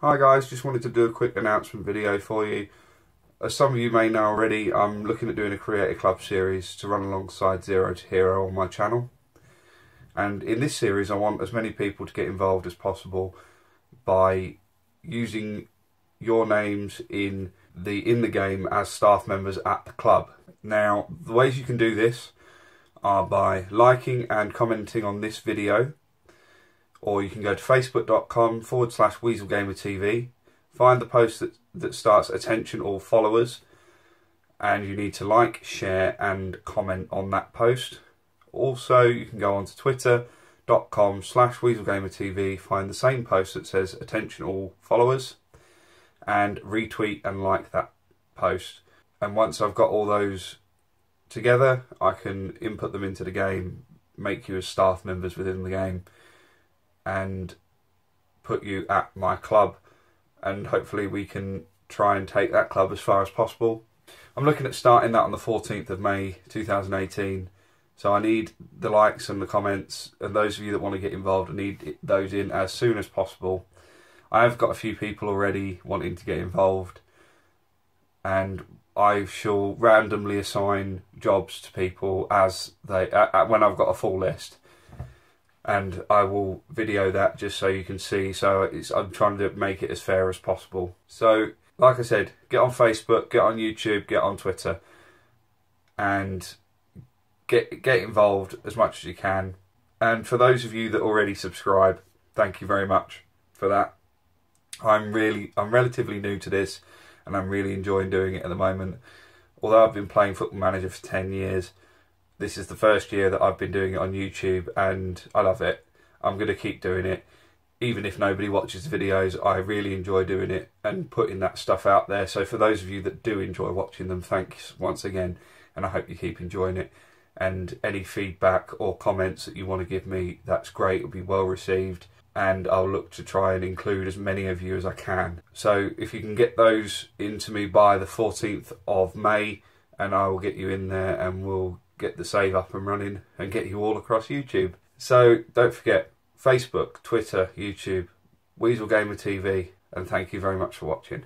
Hi guys, just wanted to do a quick announcement video for you. As some of you may know already, I'm looking at doing a Create-a-Club series to run alongside Zero to Hero on my channel. And in this series I want as many people to get involved as possible by using your names in the in the game as staff members at the club. Now, the ways you can do this are by liking and commenting on this video or you can go to facebook.com forward slash weaselgamertv, find the post that, that starts attention all followers, and you need to like, share, and comment on that post. Also, you can go on to twitter.com slash weaselgamertv, find the same post that says attention all followers, and retweet and like that post. And once I've got all those together, I can input them into the game, make you as staff members within the game and put you at my club and hopefully we can try and take that club as far as possible. I'm looking at starting that on the 14th of May 2018 so I need the likes and the comments and those of you that want to get involved I need those in as soon as possible. I have got a few people already wanting to get involved and I shall randomly assign jobs to people as they uh, when I've got a full list and I will video that just so you can see. So I'm trying to make it as fair as possible. So, like I said, get on Facebook, get on YouTube, get on Twitter, and get get involved as much as you can. And for those of you that already subscribe, thank you very much for that. I'm really I'm relatively new to this, and I'm really enjoying doing it at the moment. Although I've been playing Football Manager for ten years this is the first year that I've been doing it on YouTube and I love it. I'm going to keep doing it. Even if nobody watches the videos, I really enjoy doing it and putting that stuff out there. So for those of you that do enjoy watching them, thanks once again. And I hope you keep enjoying it. And any feedback or comments that you want to give me, that's great. It'll be well received. And I'll look to try and include as many of you as I can. So if you can get those into me by the 14th of May, and I will get you in there and we'll get the save up and running and get you all across YouTube. So don't forget Facebook, Twitter, YouTube, Weasel Gamer TV, and thank you very much for watching.